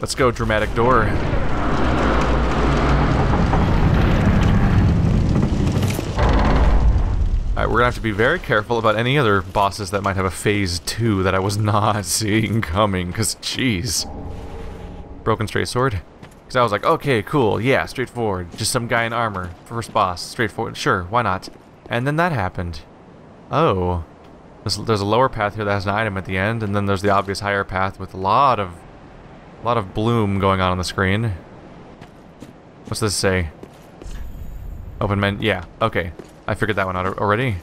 Let's go, dramatic door. Alright, we're gonna have to be very careful about any other bosses that might have a phase 2 that I was not seeing coming, because jeez. Broken straight sword? Because I was like, okay, cool, yeah, straightforward. Just some guy in armor. First boss, straightforward. Sure, why not? And then that happened. Oh. There's, there's a lower path here that has an item at the end, and then there's the obvious higher path with a lot of... A lot of bloom going on on the screen. What's this say? Open men... Yeah, okay. I figured that one out already.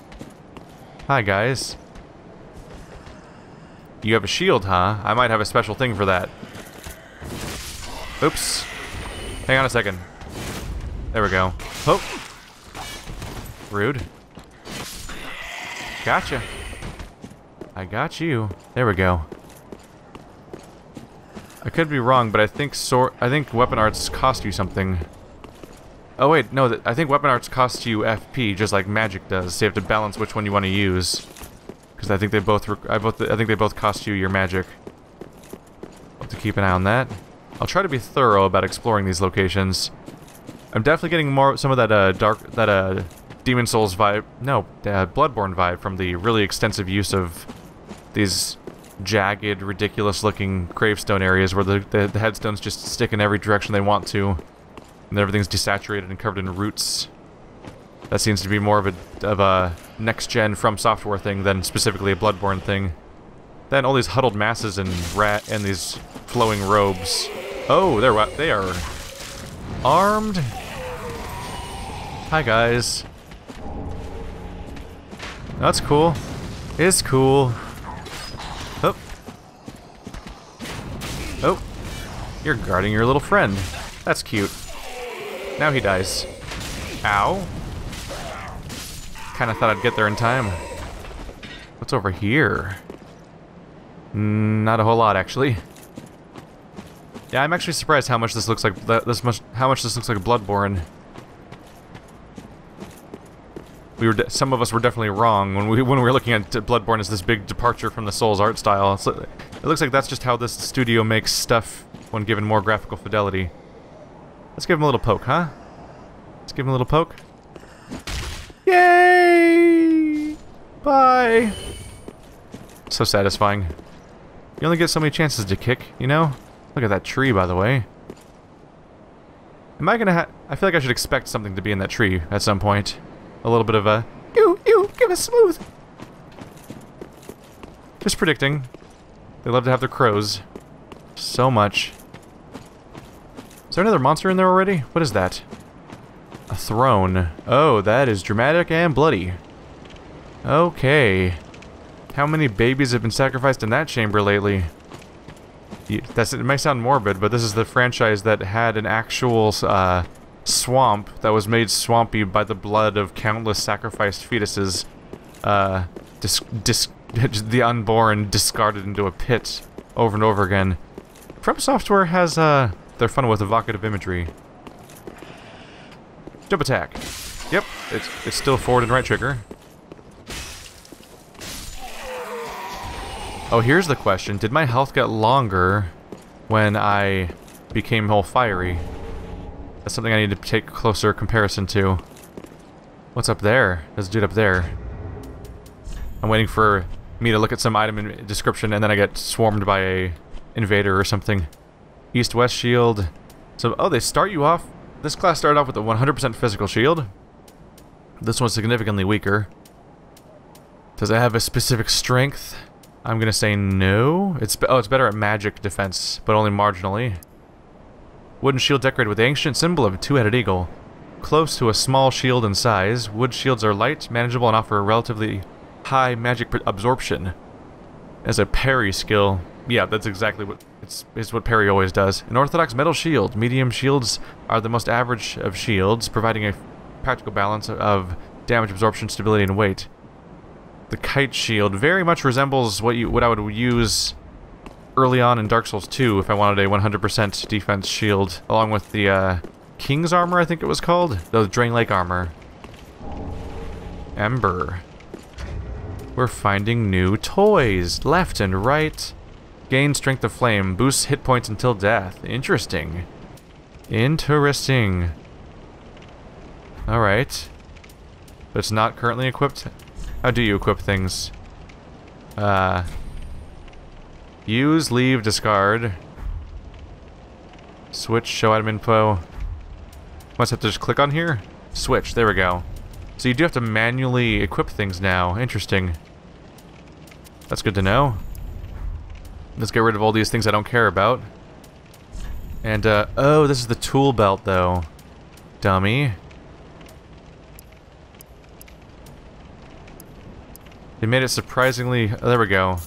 Hi, guys. You have a shield, huh? I might have a special thing for that. Oops. Hang on a second. There we go. Oh. Rude. Gotcha. I got you. There we go. I could be wrong, but I think sword I think weapon arts cost you something. Oh wait, no, I think weapon arts cost you FP just like magic does. So you have to balance which one you want to use. Because I think they both I both I think they both cost you your magic. I'll have to keep an eye on that. I'll try to be thorough about exploring these locations. I'm definitely getting more some of that uh, dark that uh, Demon Souls vibe. No, uh, Bloodborne vibe from the really extensive use of these jagged, ridiculous-looking gravestone areas where the, the the headstones just stick in every direction they want to and everything's desaturated and covered in roots. That seems to be more of a of a next-gen From Software thing than specifically a Bloodborne thing. Then all these huddled masses and rat and these flowing robes. Oh, they're what they are armed. Hi guys. That's cool. It's cool. Oh. You're guarding your little friend. That's cute. Now he dies. Ow. Kinda thought I'd get there in time. What's over here? Not a whole lot, actually. Yeah, I'm actually surprised how much this looks like this much how much this looks like Bloodborne. We were some of us were definitely wrong when we when we were looking at Bloodborne as this big departure from the Souls art style. It looks like that's just how this studio makes stuff when given more graphical fidelity. Let's give him a little poke, huh? Let's give him a little poke. Yay! Bye! So satisfying. You only get so many chances to kick, you know? Look at that tree, by the way. Am I gonna ha- I feel like I should expect something to be in that tree at some point. A little bit of a, you, you, give us smooth! Just predicting. They love to have their crows. So much. Is there another monster in there already? What is that? A throne. Oh, that is dramatic and bloody. Okay. How many babies have been sacrificed in that chamber lately? That's, it may sound morbid, but this is the franchise that had an actual uh, swamp that was made swampy by the blood of countless sacrificed fetuses. Uh, dis dis the unborn discarded into a pit over and over again. From Software has uh, they're fun with evocative imagery. Jump attack. Yep, it's, it's still forward and right trigger. Oh, here's the question. Did my health get longer when I became all fiery? That's something I need to take closer comparison to. What's up there? There's a dude up there. I'm waiting for me to look at some item in description and then I get swarmed by a invader or something. East-West shield. So, oh, they start you off... This class started off with a 100% physical shield. This one's significantly weaker. Does it have a specific strength? I'm gonna say no. It's Oh, it's better at magic defense, but only marginally. Wooden shield decorated with the ancient symbol of a two-headed eagle. Close to a small shield in size, wood shields are light, manageable, and offer a relatively high magic absorption. As a parry skill, yeah, that's exactly what it's, it's what parry always does. An orthodox metal shield. Medium shields are the most average of shields, providing a practical balance of damage absorption, stability, and weight. The kite shield very much resembles what you what I would use early on in Dark Souls 2 if I wanted a 100% defense shield, along with the uh, King's armor, I think it was called, the Drangleic armor. Ember. We're finding new toys left and right. Gain strength of flame. Boosts hit points until death. Interesting. Interesting. Alright. But it's not currently equipped? How do you equip things? Uh... Use, leave, discard. Switch, show item info. Must have to just click on here? Switch, there we go. So you do have to manually equip things now. Interesting. That's good to know. Let's get rid of all these things I don't care about. And, uh, oh, this is the tool belt, though. Dummy. They made it surprisingly... Oh, there we go.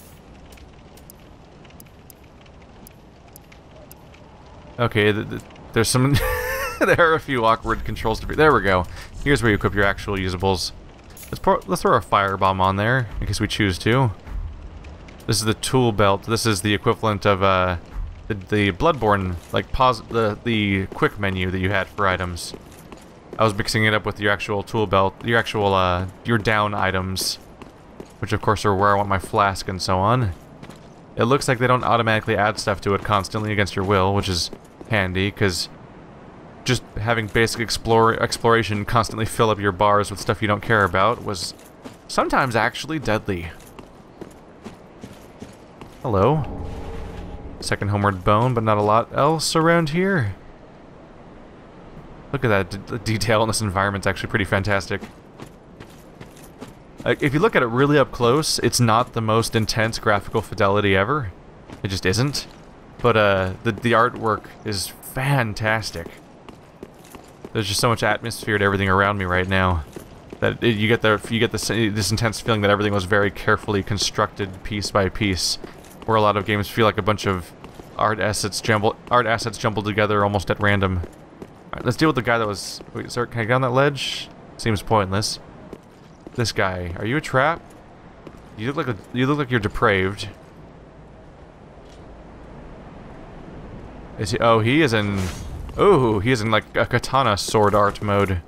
Okay, th th there's some... there are a few awkward controls to be... There we go. Here's where you equip your actual usables. Let's, pour, let's throw a firebomb on there, in case we choose to. This is the tool belt. This is the equivalent of uh, the, the Bloodborne, like pause the the quick menu that you had for items. I was mixing it up with your actual tool belt, your actual uh, your down items, which of course are where I want my flask and so on. It looks like they don't automatically add stuff to it constantly against your will, which is handy because just having basic explore exploration constantly fill up your bars with stuff you don't care about was sometimes actually deadly. Hello. Second homeward bone, but not a lot else around here. Look at that the detail in this environment. It's actually pretty fantastic. if you look at it really up close, it's not the most intense graphical fidelity ever. It just isn't. But uh, the, the artwork is fantastic. There's just so much atmosphere to everything around me right now that it, you get the you get this this intense feeling that everything was very carefully constructed piece by piece where a lot of games feel like a bunch of art assets jumbled art assets jumbled together almost at random. Alright, let's deal with the guy that was wait, sir, can I get on that ledge? Seems pointless. This guy, are you a trap? You look like a, you look like you're depraved. Is he oh he is in Oh, he is in like a katana sword art mode.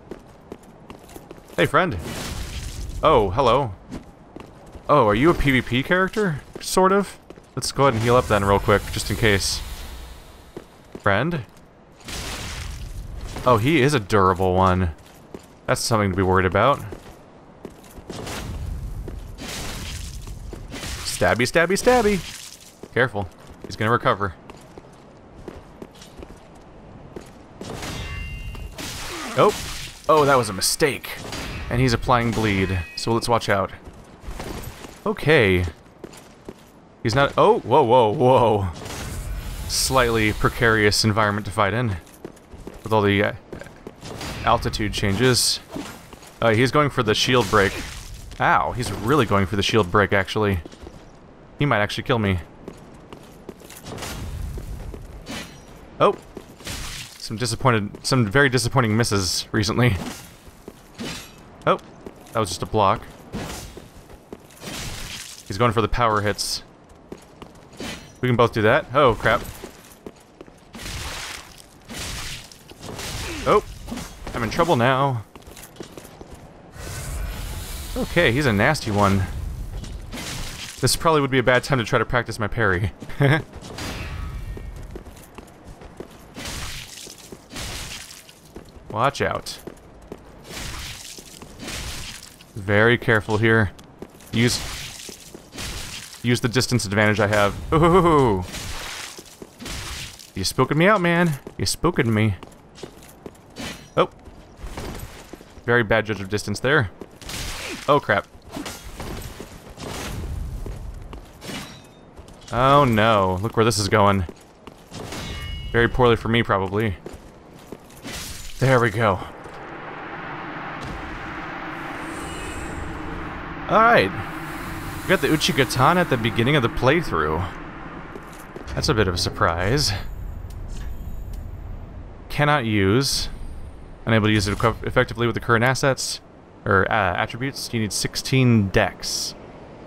Hey friend. Oh, hello. Oh, are you a PvP character? Sort of? Let's go ahead and heal up then real quick, just in case. Friend? Oh, he is a durable one. That's something to be worried about. Stabby, stabby, stabby! Careful. He's gonna recover. Oh! Oh, that was a mistake. And he's applying bleed, so let's watch out. Okay. He's not- oh, whoa, whoa, whoa. Slightly precarious environment to fight in. With all the uh, altitude changes. Uh, he's going for the shield break. Ow, he's really going for the shield break, actually. He might actually kill me. Oh! Some disappointed- some very disappointing misses recently. Oh, that was just a block. He's going for the power hits. We can both do that. Oh, crap. Oh, I'm in trouble now. Okay, he's a nasty one. This probably would be a bad time to try to practice my parry. Watch out. Very careful here. Use use the distance advantage I have. Ooh. You spooking me out, man. You spooking me. Oh. Very bad judge of distance there. Oh, crap. Oh, no. Look where this is going. Very poorly for me, probably. There we go. Alright. We got the Uchigatana at the beginning of the playthrough. That's a bit of a surprise. Cannot use. Unable to use it effectively with the current assets, or uh, attributes. You need 16 dex.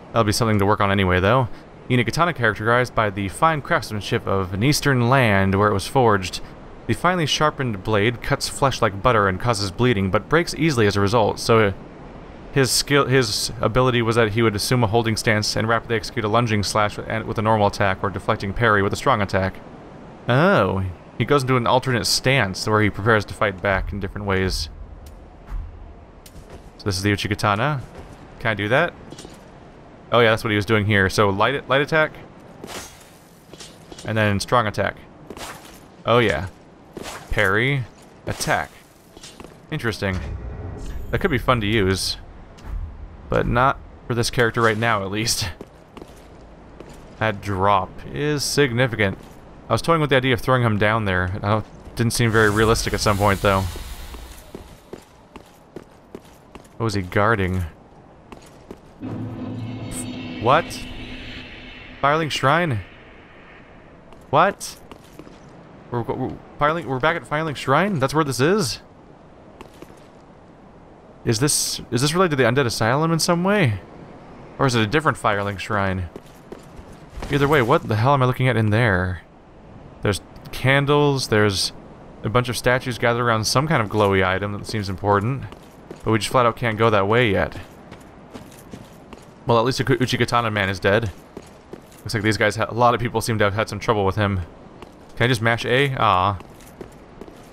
That'll be something to work on anyway, though. You need a katana characterized by the fine craftsmanship of an eastern land where it was forged. The finely sharpened blade cuts flesh like butter and causes bleeding, but breaks easily as a result, so his skill, his ability was that he would assume a holding stance and rapidly execute a lunging slash with, a normal attack or deflecting parry with a strong attack. Oh, he goes into an alternate stance where he prepares to fight back in different ways. So this is the Uchigatana. Can I do that? Oh yeah, that's what he was doing here. So light light attack, and then strong attack. Oh yeah, parry, attack. Interesting. That could be fun to use, but not for this character right now, at least. That drop is significant. I was toying with the idea of throwing him down there. It didn't seem very realistic at some point, though. What was he guarding? What? Firelink Shrine? What? We're, we're, Firelink, we're back at Firelink Shrine? That's where this is? Is this is this related to the Undead Asylum in some way? Or is it a different Firelink Shrine? Either way, what the hell am I looking at in there? There's candles, there's a bunch of statues gathered around some kind of glowy item that seems important. But we just flat out can't go that way yet. Well, at least Uchigatana man is dead. Looks like these guys, a lot of people seem to have had some trouble with him. Can I just mash A? Ah.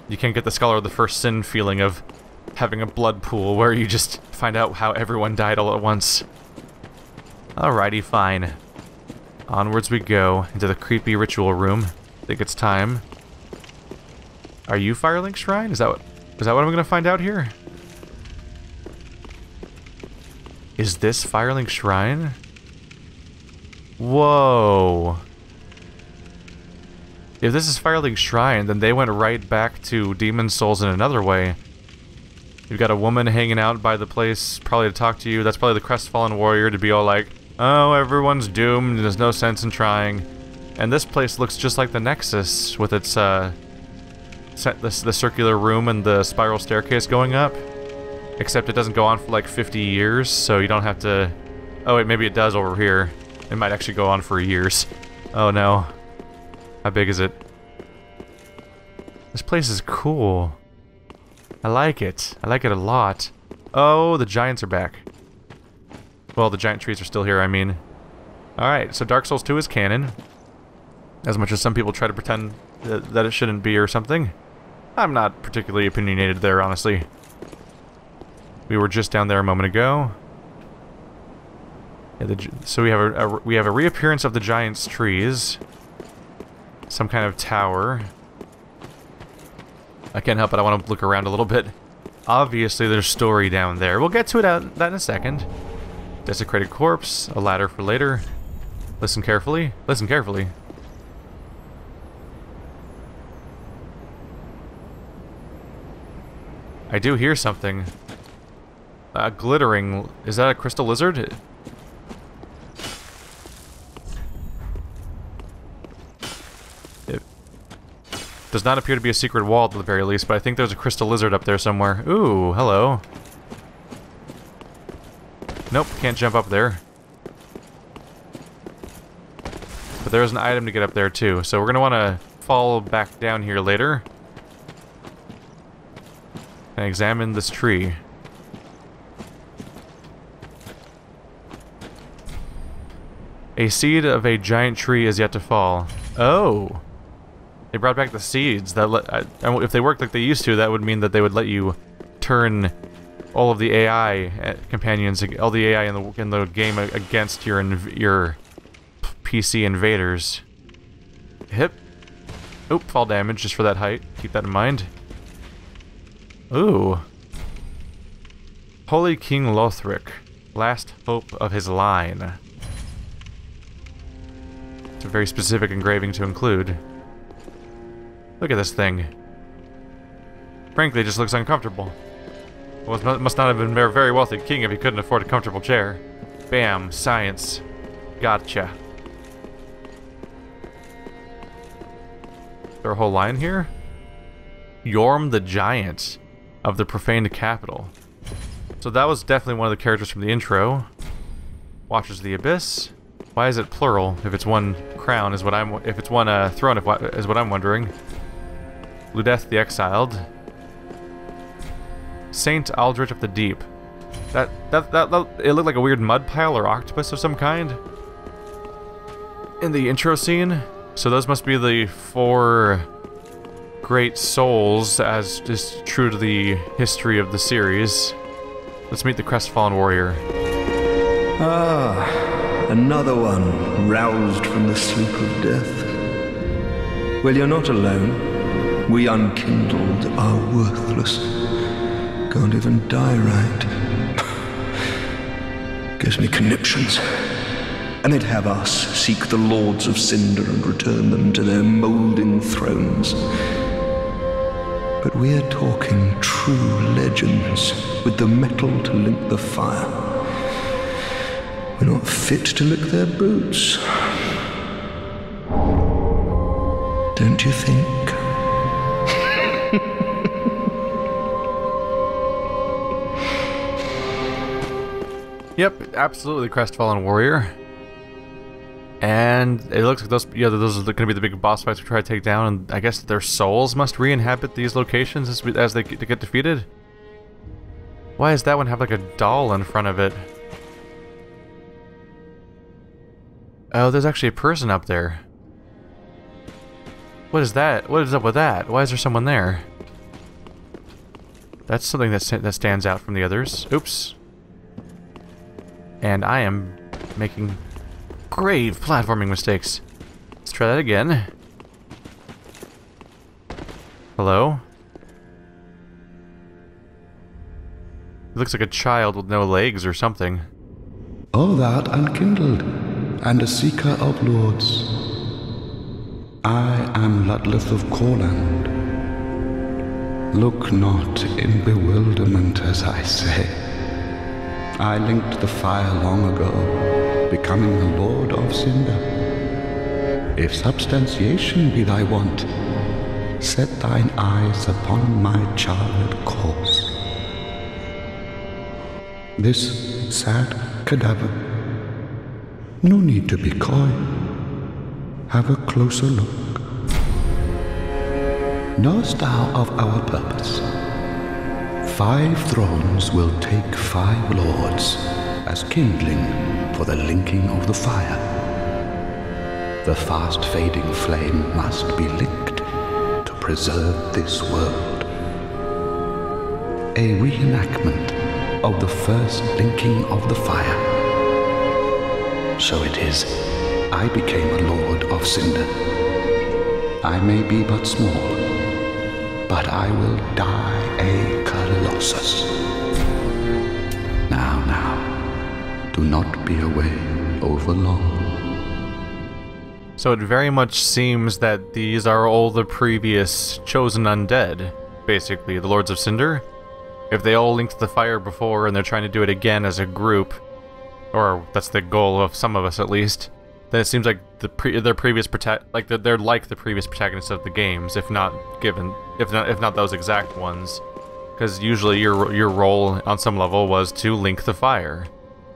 You can't get the Scholar of the First Sin feeling of having a blood pool where you just find out how everyone died all at once. Alrighty, fine. Onwards we go, into the creepy ritual room. I think it's time. Are you Firelink Shrine? Is that what, is that what I'm gonna find out here? Is this Firelink Shrine? Whoa. If this is Firelink Shrine, then they went right back to Demon Souls in another way. You've got a woman hanging out by the place, probably to talk to you. That's probably the Crestfallen Warrior to be all like, Oh, everyone's doomed, there's no sense in trying. And this place looks just like the Nexus, with its, uh... Set the, the circular room and the spiral staircase going up. Except it doesn't go on for like 50 years, so you don't have to... Oh wait, maybe it does over here. It might actually go on for years. Oh no. How big is it? This place is cool. I like it. I like it a lot. Oh, the giants are back. Well, the giant trees are still here, I mean. Alright, so Dark Souls 2 is canon. As much as some people try to pretend that, that it shouldn't be or something. I'm not particularly opinionated there, honestly. We were just down there a moment ago. Yeah, the, so we have a, a, we have a reappearance of the giant's trees. Some kind of tower. I can't help it. I want to look around a little bit. Obviously, there's story down there. We'll get to it out, that in a second. Desecrated corpse. A ladder for later. Listen carefully. Listen carefully. I do hear something. A glittering... Is that a crystal lizard? Does not appear to be a secret wall at the very least, but I think there's a crystal lizard up there somewhere. Ooh, hello. Nope, can't jump up there. But there is an item to get up there too, so we're going to want to fall back down here later. And examine this tree. A seed of a giant tree is yet to fall. Oh. They brought back the seeds. That let, uh, If they worked like they used to, that would mean that they would let you turn all of the AI uh, companions, all the AI in the in the game against your your PC invaders. Hip. Oop, fall damage just for that height. Keep that in mind. Ooh. Holy King Lothric. Last hope of his line. It's a very specific engraving to include. Look at this thing. Frankly, it just looks uncomfortable. Well, must not have been a very wealthy king if he couldn't afford a comfortable chair. Bam, science. Gotcha. Is there a whole line here? Yhorm the Giant of the Profaned Capital. So that was definitely one of the characters from the intro. Watchers of the Abyss. Why is it plural if it's one crown is what I'm if it's one uh, throne if, is what I'm wondering. Ludleth the Exiled. Saint Aldrich of the Deep. That, that, that, that, it looked like a weird mud pile or octopus of some kind. In the intro scene. So those must be the four great souls, as is true to the history of the series. Let's meet the Crestfallen Warrior. Ah, another one roused from the sleep of death. Well, you're not alone. We unkindled are worthless. Can't even die right. Gives me conniptions. And they'd have us seek the lords of Cinder and return them to their moulding thrones. But we're talking true legends with the mettle to link the fire. We're not fit to lick their boots. Don't you think? Yep, absolutely Crestfallen Warrior. And it looks like those, yeah, those are going to be the big boss fights we try to take down, and I guess their souls must re-inhabit these locations as, as they get, get defeated? Why does that one have like a doll in front of it? Oh, there's actually a person up there. What is that? What is up with that? Why is there someone there? That's something that, that stands out from the others. Oops. And I am making grave platforming mistakes. Let's try that again. Hello? It looks like a child with no legs or something. All that unkindled, and a seeker of lords. I am Ludleth of Courland. Look not in bewilderment as I say. I linked the fire long ago, becoming the Lord of Cinder. If substantiation be thy want, set thine eyes upon my charred corpse. This sad cadaver, no need to be coy. Have a closer look. Knowest thou of our purpose? Five thrones will take five lords as kindling for the linking of the fire. The fast fading flame must be licked to preserve this world. A reenactment of the first linking of the fire. So it is, I became a lord of Cinder. I may be but small, but I will die a Colossus. Now, now, do not be away over long. So it very much seems that these are all the previous chosen undead, basically, the Lords of Cinder. If they all linked the fire before and they're trying to do it again as a group, or that's the goal of some of us at least, then it seems like the pre their previous prota like they're, they're like the previous protagonists of the games, if not given, if not if not those exact ones, because usually your your role on some level was to link the fire,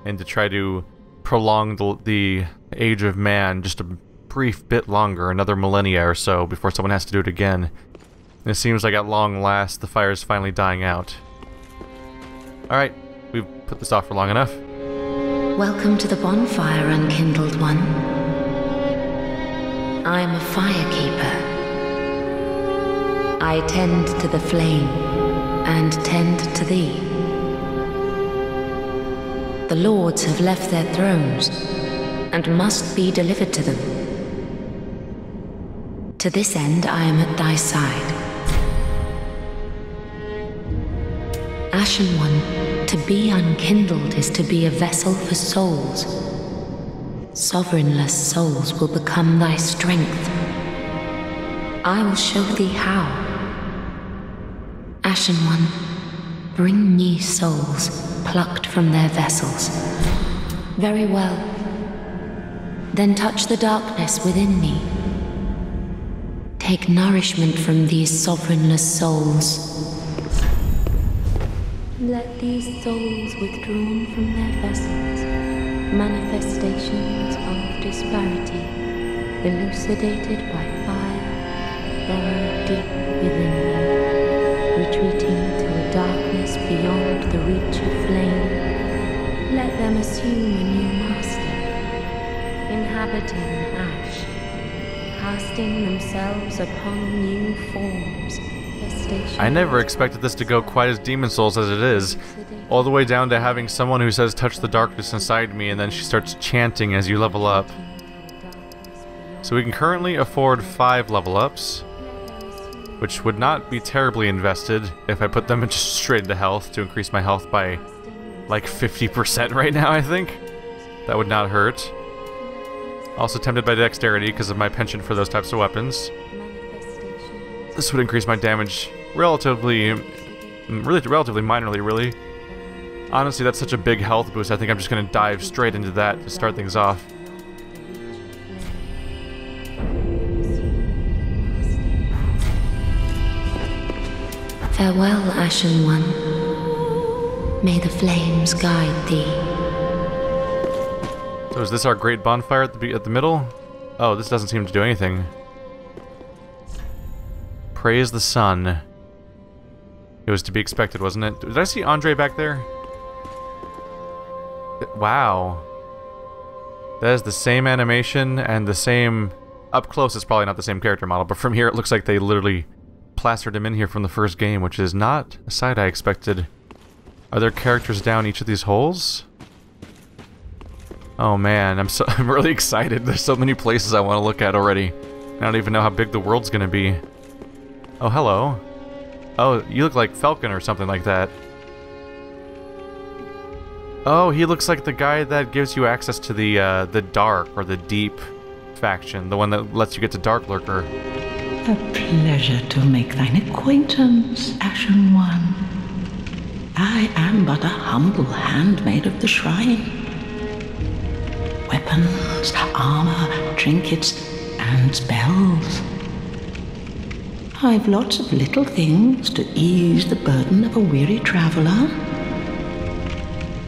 and to try to prolong the, the age of man just a brief bit longer, another millennia or so, before someone has to do it again. It seems like at long last the fire is finally dying out. Alright, we've put this off for long enough. Welcome to the bonfire, unkindled one. I am a firekeeper. I tend to the flame and tend to thee. The lords have left their thrones and must be delivered to them. To this end, I am at thy side. Ashen One, to be unkindled is to be a vessel for souls. Sovereignless souls will become thy strength. I will show thee how. Ashen One, bring me souls plucked from their vessels. Very well. Then touch the darkness within me. Take nourishment from these sovereignless souls. Let these souls withdrawn from their vessels, manifestations of disparity, elucidated by assume a new master, inhabiting ash, casting themselves upon new forms. I never expected this to go quite as Demon Souls as it is, all the way down to having someone who says touch the darkness inside me and then she starts chanting as you level up. So we can currently afford 5 level ups, which would not be terribly invested if I put them just straight into health to increase my health by like 50% right now, I think. That would not hurt. Also tempted by dexterity because of my penchant for those types of weapons. This would increase my damage relatively, mm, really, relatively minorly, really. Honestly, that's such a big health boost, I think I'm just going to dive straight into that to start things off. Farewell, Ashen One. May the flames guide thee. So is this our great bonfire at the, at the middle? Oh, this doesn't seem to do anything. Praise the sun. It was to be expected, wasn't it? Did I see Andre back there? Wow. That is the same animation and the same... Up close it's probably not the same character model, but from here it looks like they literally plastered him in here from the first game, which is not a sight I expected. Are there characters down each of these holes? Oh man, I'm so I'm really excited. There's so many places I want to look at already. I don't even know how big the world's gonna be. Oh, hello. Oh, you look like Falcon or something like that. Oh, he looks like the guy that gives you access to the uh, the dark or the deep faction, the one that lets you get to Dark Lurker. A pleasure to make thine acquaintance, Ashen One. I am but a humble handmaid of the shrine. Weapons, armor, trinkets, and spells. I've lots of little things to ease the burden of a weary traveler.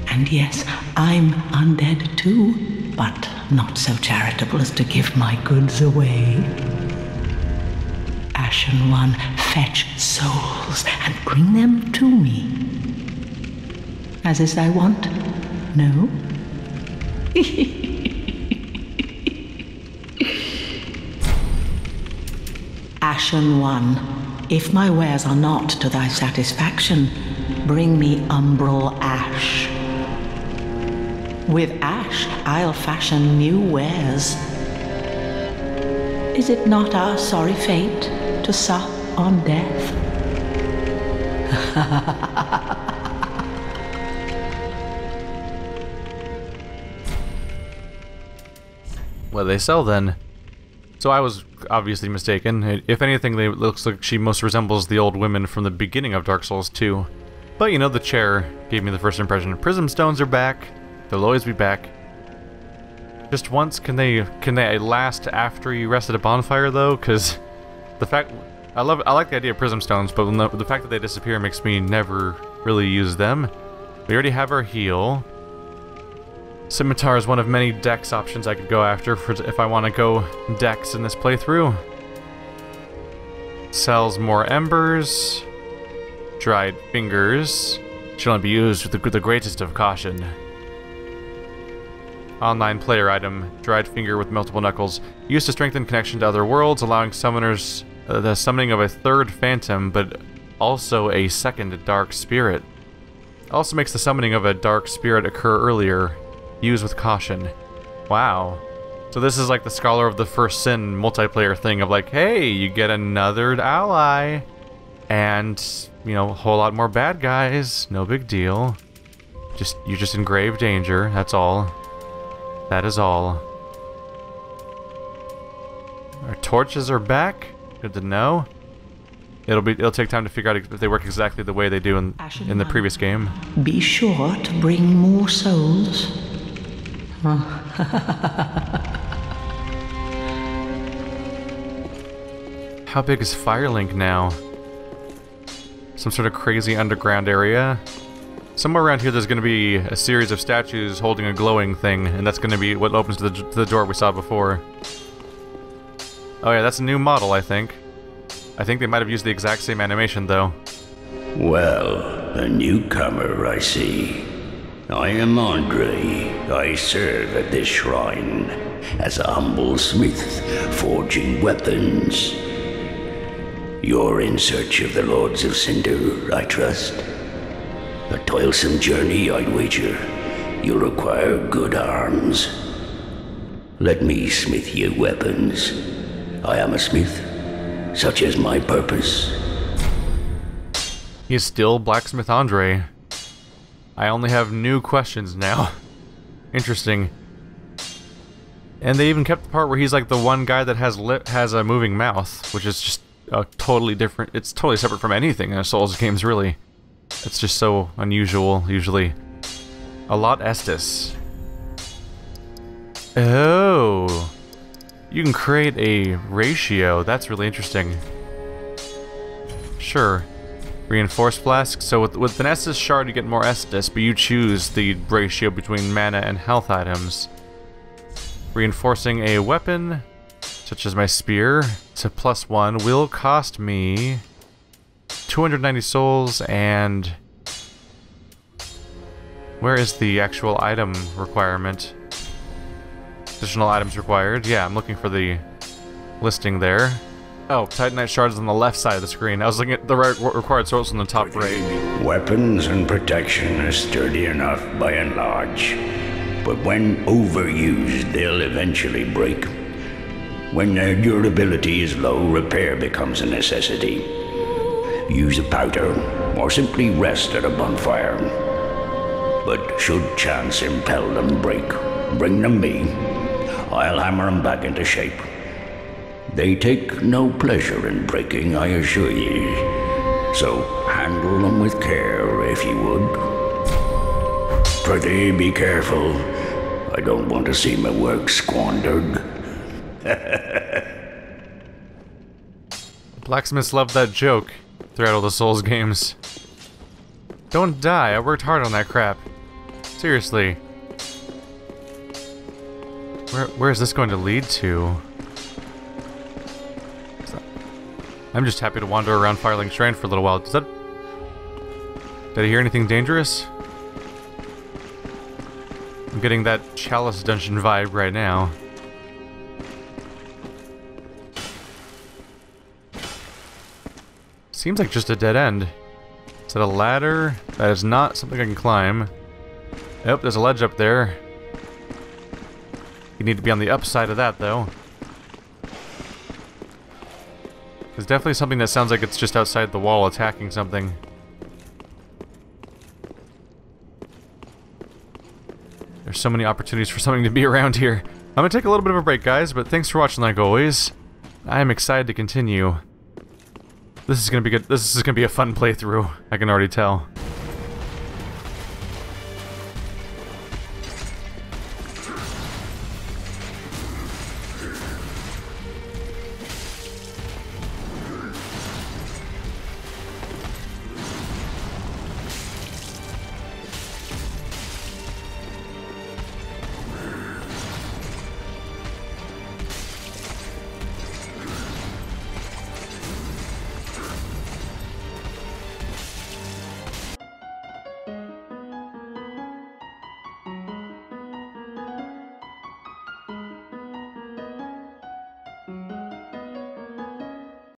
And yes, I'm undead too, but not so charitable as to give my goods away. Ashen One, fetch souls and bring them to me. As is thy wont, No? Ashen One, if my wares are not to thy satisfaction, bring me umbral ash. With ash, I'll fashion new wares. Is it not our sorry fate to sup on death? What they sell then? So I was obviously mistaken. If anything, it looks like she most resembles the old women from the beginning of Dark Souls 2. But you know, the chair gave me the first impression. Prism stones are back. They'll always be back. Just once, can they can they last after you rest at a bonfire though? Because the fact I love I like the idea of prism stones, but the, the fact that they disappear makes me never really use them. We already have our heal. Scimitar is one of many dex options I could go after for if I want to go dex in this playthrough. Sells more embers. Dried fingers. Should only be used with the, the greatest of caution. Online player item. Dried finger with multiple knuckles. Used to strengthen connection to other worlds, allowing summoners Uh, the summoning of a third phantom, but also a second dark spirit. Also makes the summoning of a dark spirit occur earlier, Use with caution. Wow. So this is like the Scholar of the First Sin multiplayer thing of like, hey, you get another ally. And, you know, a whole lot more bad guys. No big deal. Just, you're just in grave danger. That's all. That is all. Our torches are back. Good to know. It'll be it'll take time to figure out if they work exactly the way they do in in the previous game. Be sure to bring more souls. How big is Firelink now? Some sort of crazy underground area? Somewhere around here there's going to be a series of statues holding a glowing thing, and that's going to be what opens to the, to the door we saw before. Oh yeah, that's a new model, I think. I think they might have used the exact same animation, though. Well, a newcomer, I see. I am Andre. I serve at this shrine as a humble smith, forging weapons. You're in search of the Lords of Cinder, I trust. A toilsome journey, I'd wager. You'll require good arms. Let me smith you weapons. I am a smith, such is my purpose. He's still Blacksmith Andre. I only have new questions now. Interesting. And they even kept the part where he's like the one guy that has lip has a moving mouth, which is just a totally different. It's totally separate from anything in a Souls games, really. It's just so unusual, usually. A lot Estus. Oh. You can create a ratio. That's really interesting. Sure. Reinforced flask. So with, with an Estus shard you get more Estus, but you choose the ratio between mana and health items. Reinforcing a weapon, such as my spear, to plus one will cost me 290 souls and... Where is the actual item requirement? Additional items required. Yeah, I'm looking for the listing there. Oh, Titanite shards on the left side of the screen. I was looking at the re required souls on the top right. Weapons and protection are sturdy enough by and large, but when overused, they'll eventually break. When their durability is low, repair becomes a necessity. Use a powder, or simply rest at a bonfire. But should chance impel them break, bring them me. I'll hammer them back into shape. They take no pleasure in breaking, I assure ye. So handle them with care, if you would. Prithee, be careful. I don't want to see my work squandered. Blacksmiths love that joke throughout all the Souls games. Don't die, I worked hard on that crap. Seriously. Where, where is this going to lead to? I'm just happy to wander around Firelink Shrine for a little while. Does that... Did I hear anything dangerous? I'm getting that Chalice Dungeon vibe right now. Seems like just a dead end. Is that a ladder? That is not something I can climb. Nope, there's a ledge up there. You need to be on the upside of that, though. There's definitely something that sounds like it's just outside the wall attacking something. There's so many opportunities for something to be around here. I'm gonna take a little bit of a break, guys, but thanks for watching like always. I am excited to continue. This is gonna be good. This is gonna be a fun playthrough. I can already tell.